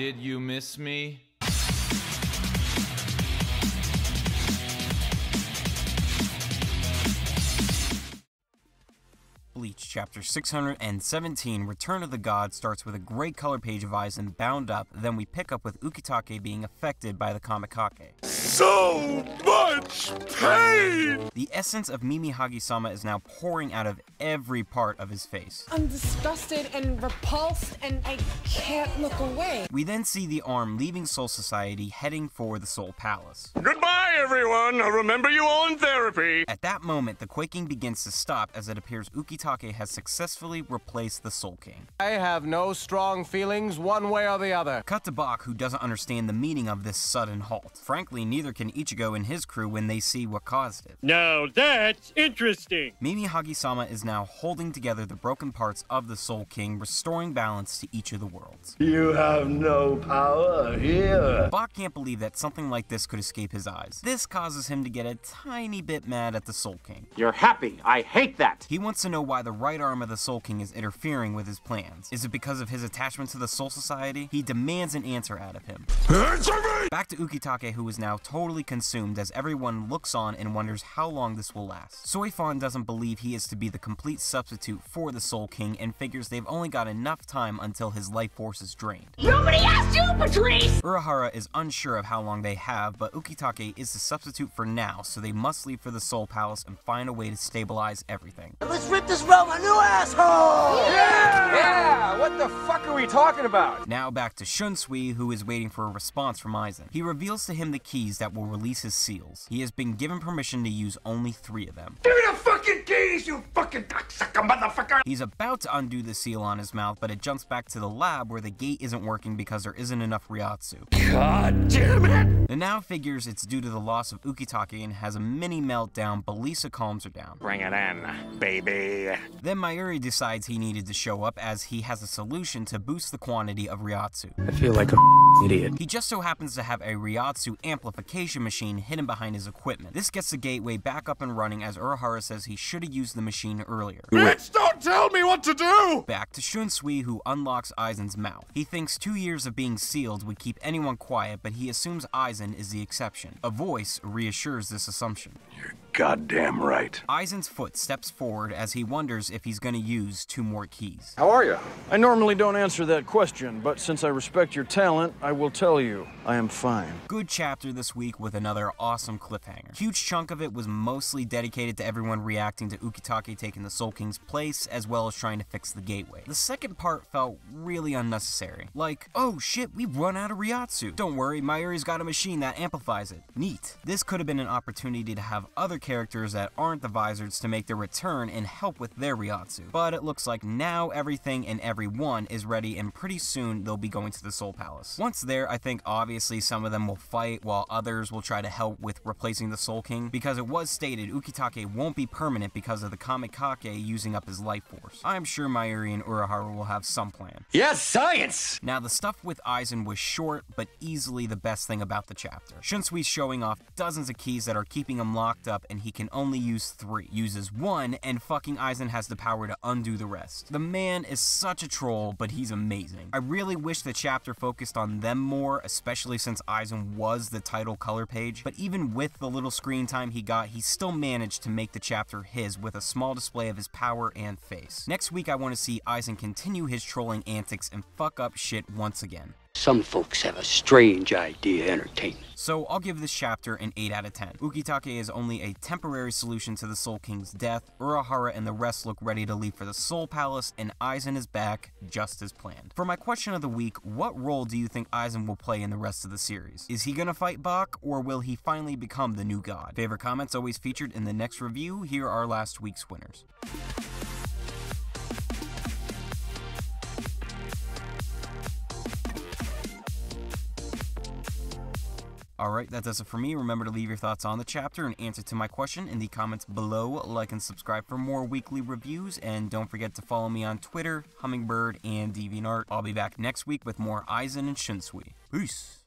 Did you miss me? Chapter 617 Return of the God starts with a great color page of Aizen bound up, then we pick up with Ukitake being affected by the Kamikake. So much pain! The essence of Mimi Hagisama is now pouring out of every part of his face. I'm disgusted and repulsed, and I can't look away. We then see the arm leaving Soul Society heading for the Soul Palace. Goodbye, everyone. I'll remember you all in therapy. At that moment, the quaking begins to stop as it appears Ukitake has successfully replaced the Soul King. I have no strong feelings one way or the other. Cut to Bach, who doesn't understand the meaning of this sudden halt. Frankly, neither can Ichigo and his crew when they see what caused it. Now that's interesting. Mimi Hagisama is now holding together the broken parts of the Soul King, restoring balance to each of the worlds. You have no power here. Bach can't believe that something like this could escape his eyes. This causes him to get a tiny bit mad at the Soul King. You're happy. I hate that. He wants to know why the right arm of the Soul King is interfering with his plans. Is it because of his attachment to the Soul Society? He demands an answer out of him. Answer me! Back to Ukitake, who is now totally consumed as everyone looks on and wonders how long this will last. Soifon doesn't believe he is to be the complete substitute for the Soul King and figures they've only got enough time until his life force is drained. Nobody asked you, Patrice! Urahara is unsure of how long they have, but Ukitake is the substitute for now, so they must leave for the Soul Palace and find a way to stabilize everything. Let's rip this room a new asshole! Yeah! Yeah! What the fuck are we talking about? Now back to Shunsui, who is waiting for a response from Aizen. He reveals to him the keys that will release his seals. He has been given permission to use only three of them. Give me the fucking keys, you fucking cocksucker motherfucker! He's about to undo the seal on his mouth, but it jumps back to the lab where the gate isn't working because there isn't enough Reiatsu. God damn it! The now figures it's due to the loss of Ukitake and has a mini meltdown, but Lisa calms her down. Bring it in, baby. Then Mayuri decides he needed to show up as he has a solution to boost the quantity of Reiatsu. I feel like a idiot. He just so happens to have a Reiatsu amplification machine hidden behind his equipment. This gets the gateway back up and running as Urahara says he should have used the machine earlier. Bitch, don't tell me what to do! Back to Shunsui who unlocks Aizen's mouth. He thinks two years of being sealed would keep anyone quiet, but he assumes Aizen is the exception. A voice reassures this assumption. You're goddamn right. Aizen's foot steps forward as he wonders if he's gonna use two more keys. How are you? I normally don't answer that question, but since I respect your talent, I will tell you, I am fine. Good chapter this week with another awesome cliffhanger. Huge chunk of it was mostly dedicated to everyone reacting to Ukitake taking the Soul King's place, as well as trying to fix the gateway. The second part felt really unnecessary. Like, oh shit, we've run out of Reiatsu. Don't worry, Mayuri's got a machine that amplifies it. Neat. This could have been an opportunity to have other characters that aren't the Visors to make their return and help with their Reiatsu. But it looks like now everything and everyone is ready and pretty soon they'll be going to the Soul Palace. Once there, I think obviously some of them will fight while others will try to help with replacing the Soul King because it was stated Ukitake won't be permanent because of the Kamikake using up his life force. I'm sure Mayuri and Urahara will have some plan. Yes, science! Now the stuff with Aizen was short, but easily the best thing about the chapter. Shunsui's showing off dozens of keys that are keeping him locked up and he can only use three. Uses one and fucking Aizen has the power to undo the rest. The man is such a troll, but he's amazing. I really wish the chapter focused on them more, especially since Aizen was the title color page, but even with the little screen time he got, he still managed to make the chapter his with a small display of his power and face. Next week I want to see Aizen continue his trolling antics and fuck up shit once again. Some folks have a strange idea of entertainment. So I'll give this chapter an 8 out of 10. Ukitake is only a temporary solution to the Soul King's death, Urahara and the rest look ready to leave for the Soul Palace, and Aizen is back, just as planned. For my question of the week, what role do you think Aizen will play in the rest of the series? Is he gonna fight Bach, or will he finally become the new god? Favorite comments always featured in the next review, here are last week's winners. Alright, that does it for me. Remember to leave your thoughts on the chapter and answer to my question in the comments below. Like and subscribe for more weekly reviews, and don't forget to follow me on Twitter, Hummingbird, and DeviantArt. I'll be back next week with more Aizen and Shunsui. Peace!